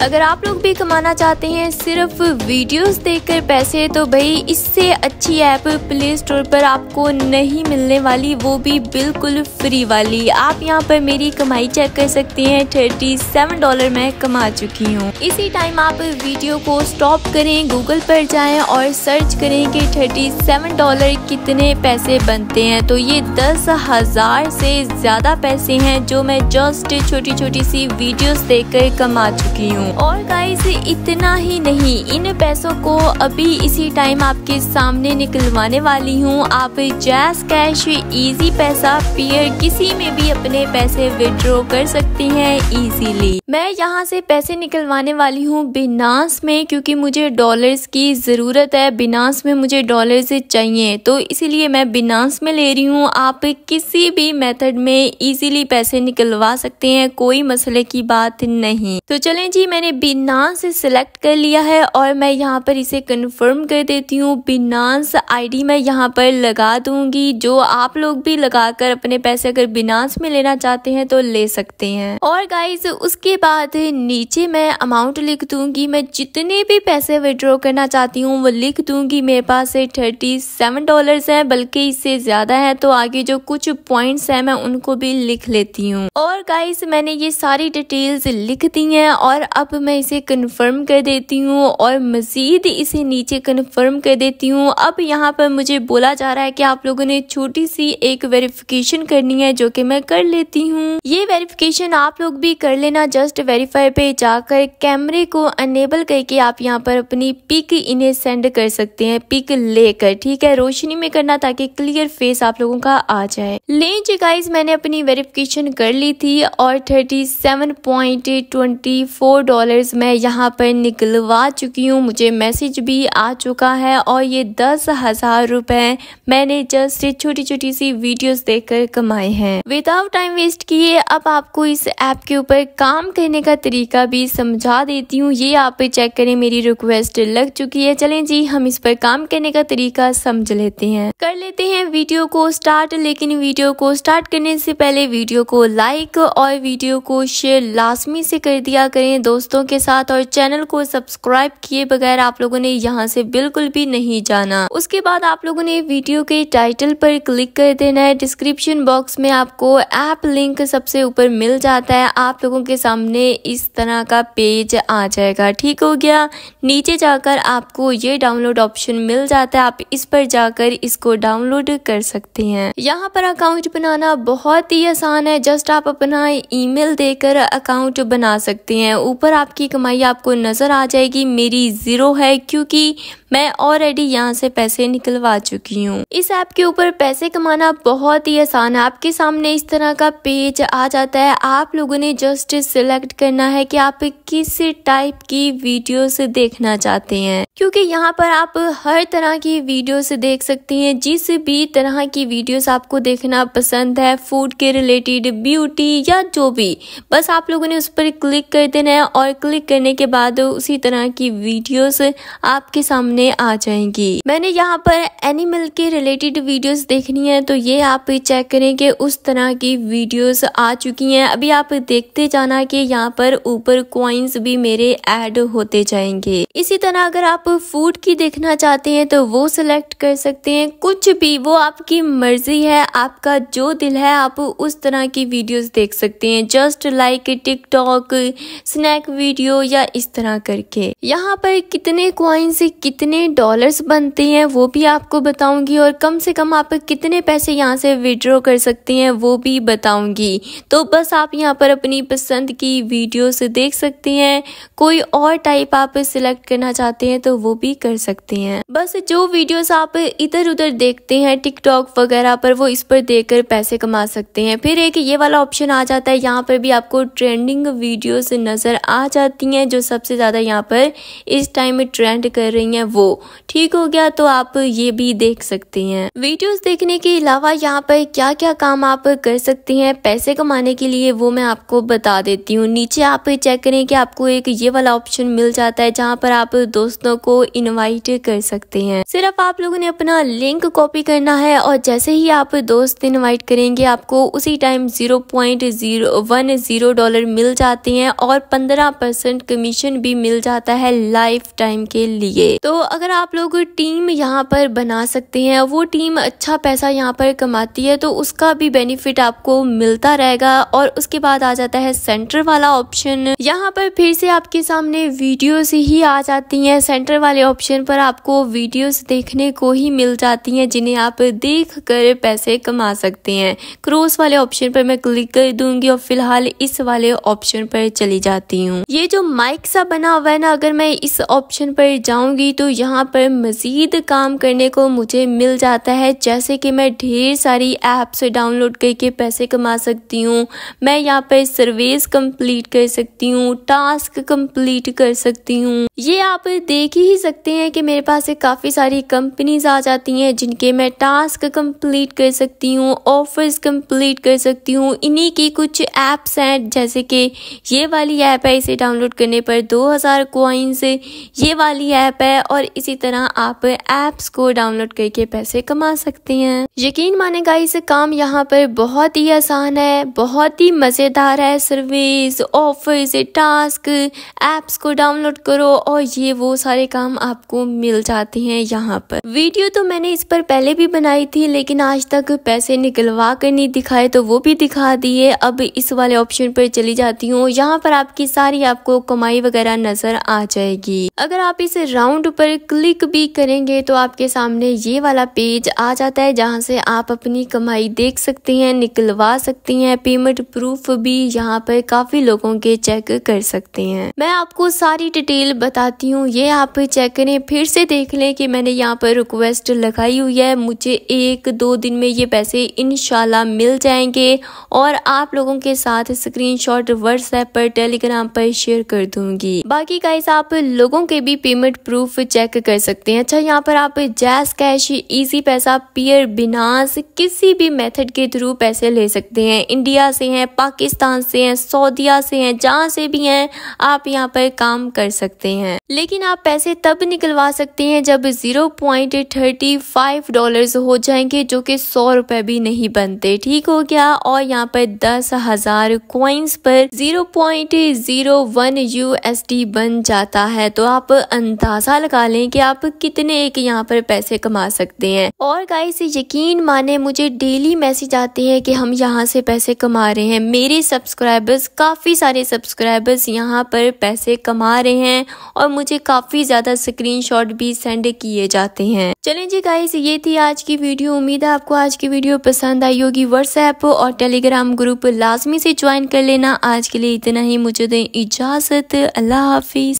अगर आप लोग भी कमाना चाहते हैं सिर्फ़ वीडियोस देखकर पैसे तो भाई इससे अच्छी ऐप प्ले स्टोर पर आपको नहीं मिलने वाली, वो भी बिल्कुल फ्री वाली। आप यहाँ पर मेरी कमाई चेक कर सकते हैं थर्टी सेवन डॉलर मैं कमा चुकी हूँ। इसी टाइम आप वीडियो को स्टॉप करें गूगल पर जाएँ और सर्च करें कि थर्टी सेवन डॉलर कितने पैसे बनते हैं। तो ये दस हज़ार से ज़्यादा पैसे हैं जो मैं जस्ट छोटी छोटी सी वीडियोस देखकर कमा चुकी हूँ। और गाइस इतना ही नहीं, इन पैसों को अभी इसी टाइम आपके सामने निकलवाने वाली हूँ। आप जैस कैश इजी पैसा पेयर किसी में भी अपने पैसे विड्रॉ कर सकती हैं इजीली मैं यहाँ से पैसे निकलवाने वाली हूँ बिनास में, क्योंकि मुझे डॉलर्स की ज़रूरत है। बिनास में मुझे डॉलर्स चाहिए तो इसीलिए मैं बिनास में ले रही हूँ। आप किसी भी मेथड में इजीली पैसे निकलवा सकते हैं, कोई मसले की बात नहीं। तो चलें जी मैंने बिनास सिलेक्ट कर लिया है और मैं यहाँ पर इसे कंफर्म कर देती हूँ। बिनास आईडी मैं यहाँ पर लगा दूँगी। जो आप लोग भी लगाकर अपने पैसे अगर बिनास में लेना चाहते हैं तो ले सकते हैं। और गाइज़ उसके बाद नीचे मैं अमाउंट लिख दूँगी। मैं जितने भी पैसे विड्रॉ करना चाहती हूँ, वो लिख दूँगी। मेरे पास थर्टी सेवन डॉलर है, बल्कि इससे ज़्यादा है तो आगे जो कुछ पॉइंट्स है, मैं उनको भी लिख लेती हूँ। और गाइज़ मैंने ये सारी डिटेल्स लिख दी हैं और अब मैं इसे कन्फर्म कर देती हूँ और मजीद इसे नीचे कन्फर्म कर देती हूँ। अब यहाँ पर मुझे बोला जा रहा है कि आप लोगों ने छोटी सी एक वेरिफिकेशन करनी है जो कि मैं कर लेती हूँ। ये वेरिफिकेशन आप लोग भी कर लेना जस्ट वेरीफाई पे जाकर कैमरे को अनेबल करके आप यहाँ पर अपनी पिक इन्हें सेंड कर सकते हैं पिक लेकर, ठीक है? रोशनी में करना ताकि क्लियर फेस आप लोगों का आ जाए। लेंज गाइज़ मैंने अपनी वेरिफिकेशन कर ली थी और thirty seven point twenty four dollar मैं यहाँ पर निकलवा चुकी हूँ, मुझे मैसेज भी आ चुका है और ये दस हज़ार रुपए मैंने जस्ट छोटी छोटी सी वीडियोस देखकर कमाए हैं। विदाउट टाइम वेस्ट किए, अब आपको इस ऐप के ऊपर काम करने का तरीका भी समझा देती हूँ। ये आप चेक करें, मेरी रिक्वेस्ट लग चुकी है। चलें जी, हम इस पर काम करने का तरीका समझ लेते हैं। कर लेते हैं वीडियो को स्टार्ट लेकिन वीडियो को स्टार्ट करने से पहले वीडियो को लाइक और वीडियो को शेयर लाजमी से कर दिया करें। दोस्तों के साथ और चैनल को सब्सक्राइब किए बगैर आप लोगों ने यहाँ से बिल्कुल भी नहीं जाना। उसके बाद आप लोगों ने वीडियो के टाइटल पर क्लिक कर देना है। डिस्क्रिप्शन बॉक्स में आपको ऐप लिंक सबसे ऊपर मिल जाता है। आप लोगों के सामने इस तरह का पेज आ जाएगा। ठीक हो गया? नीचे जाकर आपको ये डाउनलोड ऑप्शन मिल जाता है। आप इस पर जाकर इसको डाउनलोड कर सकते हैं। यहाँ पर अकाउंट बनाना बहुत ही आसान है। जस्ट आप अपना ईमेल देकर अकाउंट बना सकते हैं। ऊपर आपकी कमाई आपको नज़र आ जाएगी। मेरी ज़ीरो है क्योंकि मैं ऑलरेडी यहाँ से पैसे निकलवा चुकी हूँ। इस ऐप के ऊपर पैसे कमाना बहुत ही आसान है। आपके सामने इस तरह का पेज आ जाता है। आप लोगों ने जस्ट सिलेक्ट करना है कि आप किस टाइप की वीडियोस देखना चाहते हैं। क्योंकि यहाँ पर आप हर तरह की वीडियोस देख सकते हैं। जिस भी तरह की वीडियोस आपको देखना पसंद है फ़ूड के रिलेटेड ब्यूटी या जो भी, बस आप लोगों ने उस पर क्लिक कर देना है और क्लिक करने के बाद उसी तरह की वीडियोस आपके सामने आ जाएँगी। मैंने यहाँ पर एनिमल के रिलेटेड वीडियोस देखनी है तो ये आप चेक करें कि उस तरह की वीडियोस आ चुकी हैं। अभी आप देखते जाना कि यहाँ पर ऊपर क्वाइंस भी मेरे ऐड होते जाएँगे। इसी तरह अगर आप फ़ूड की देखना चाहते हैं तो वो सिलेक्ट कर सकते हैं। कुछ भी, वो आपकी मर्ज़ी है, आपका जो दिल है, आप उस तरह की वीडियोस देख सकते हैं। Just like TikTok snack video या इस तरह करके। यहाँ पर कितने क्वाइंस कितने कितने डॉलर्स बनते हैं, वो भी आपको बताऊँगी और कम से कम आप कितने पैसे यहाँ से विड्रॉ कर सकते हैं, वो भी बताऊँगी। तो बस आप यहाँ पर अपनी पसंद की वीडियो से देख सकते हैं। कोई और टाइप आप सिलेक्ट करना चाहते हैं तो वो भी कर सकते हैं। बस जो वीडियोस आप इधर उधर देखते हैं टिकटॉक वगैरह पर, वो इस पर देखकर पैसे कमा सकते हैं। फिर एक ये वाला ऑप्शन आ जाता है, यहाँ पर भी आपको ट्रेंडिंग वीडियोस नज़र आ जाती हैं, जो सबसे ज़्यादा यहाँ पर इस टाइम में ट्रेंड कर रही हैं वो। ठीक हो गया तो आप ये भी देख सकते हैं। वीडियोस देखने के अलावा यहाँ पर क्या क्या काम आप कर सकते हैं, पैसे कमाने के लिए वो मैं आपको बता देती हूँ। नीचे आप चेक करें कि आपको एक ये वाला ऑप्शन मिल जाता है, जहाँ पर आप दोस्तों को इन्वाइट कर सकते हैं। सिर्फ़ आप लोगों ने अपना लिंक कॉपी करना है और जैसे ही आप दोस्त इन्वाइट करेंगे, आपको उसी time zero point zero one zero dollar मिल जाते हैं और पंद्रह परसेंट कमीशन भी मिल जाता है लाइफ टाइम के लिए। तो अगर आप लोग टीम यहाँ पर बना सकते हैं, वो टीम अच्छा पैसा यहाँ पर कमाती है तो उसका भी बेनिफिट आपको मिलता रहेगा और उसके बाद आ जाता है सेंटर वाला ऑप्शन यहाँ पर फिर से आपके सामने वीडियोस ही आ जाती हैं। सेंटर वाले ऑप्शन पर आपको वीडियोस देखने को ही मिल जाती हैं, जिन्हें आप देख कर पैसे कमा सकते हैं। क्रॉस वाले ऑप्शन पर मैं क्लिक कर दूँगी और फ़िलहाल इस वाले ऑप्शन पर चली जाती हूँ। ये जो माइक सा बना हुआ है ना, अगर मैं इस ऑप्शन पर जाऊँगी तो यहाँ पर मजीद काम करने को मुझे मिल जाता है। जैसे कि मैं ढेर सारी एप्स डाउनलोड करके पैसे कमा सकती हूँ। मैं यहाँ पर सर्वेस कंप्लीट कर सकती हूँ टास्क कंप्लीट कर सकती हूँ। ये आप देख ही सकते हैं कि मेरे पास काफ़ी सारी कंपनीज़ आ जाती हैं जिनके मैं टास्क कंप्लीट कर सकती हूँ ऑफर्स कंप्लीट कर सकती हूँ। इन्हीं की कुछ एप्स हैं, जैसे कि ये वाली ऐप है, इसे डाउनलोड करने पर 2000 हज़ार कोइंस ये वाली ऐप है और इसी तरह आप एप्स को डाउनलोड करके पैसे कमा सकते हैं। यकीन माने गाइस काम यहाँ पर बहुत ही आसान है, बहुत ही मज़ेदार है। सर्विस ऑफर्स टास्क एप्स को डाउनलोड करो और ये वो सारे काम आपको मिल जाते हैं यहाँ पर। वीडियो तो मैंने इस पर पहले भी बनाई थी, लेकिन आज तक पैसे निकलवा कर नहीं दिखाए तो वो भी दिखा दिए। अब इस वाले ऑप्शन पर चली जाती हूँ। यहाँ पर आपकी सारी आपको कमाई वगैरह नज़र आ जाएगी। अगर आप इस राउंड पर क्लिक भी करेंगे तो आपके सामने ये वाला पेज आ जाता है, जहाँ से आप अपनी कमाई देख सकते हैं, निकलवा सकती हैं पेमेंट प्रूफ भी यहाँ पर काफ़ी लोगों के चेक कर सकते हैं। मैं आपको सारी डिटेल बताती हूँ, ये आप चेक करें, फिर से देख लें कि मैंने यहाँ पर रिक्वेस्ट लगाई हुई है। मुझे एक, दो दिन में ये पैसे इनशाला मिल जाएँगे, और आप लोगों के साथ स्क्रीनशॉट व्हाट्सएप पर टेलीग्राम पर शेयर कर दूँगी। बाकी गाइस आप लोगों के भी पेमेंट प्रूफ चेक कर सकते हैं। अच्छा यहाँ पर आप जैस कैश इजी पैसा पियर बिनास किसी भी मेथड के थ्रू पैसे ले सकते हैं। इंडिया से हैं पाकिस्तान से हैं सऊदिया से हैं, जहाँ से भी हैं, आप यहाँ पर काम कर सकते हैं। लेकिन आप पैसे तब निकलवा सकते हैं जब zero point thirty five dollar हो जाएँगे, जो कि सौ रुपए भी नहीं बनते। ठीक हो गया? और यहाँ पर दस हज़ार क्वाइंस पर zero point zero one U S T बन जाता है तो आप अंदाज़ा लगा लें कि आप कितने एक यहाँ पर पैसे कमा सकते हैं। और गाइस यकीन माने मुझे डेली मैसेज आते हैं कि हम यहाँ से पैसे कमा रहे हैं। मेरे सब्सक्राइबर्स काफ़ी सारे सब्सक्राइबर्स यहाँ पर पैसे कमा रहे हैं और मुझे काफ़ी ज़्यादा स्क्रीनशॉट भी सेंड किए जाते हैं। चलें जी गाइस ये थी आज की वीडियो उम्मीद है आपको आज की वीडियो पसंद आई होगी। व्हाट्सएप और टेलीग्राम ग्रुप लाजमी से ज्वाइन कर लेना। आज के लिए इतना ही। मुझे दें इजाज़त अल्लाह हाफिज।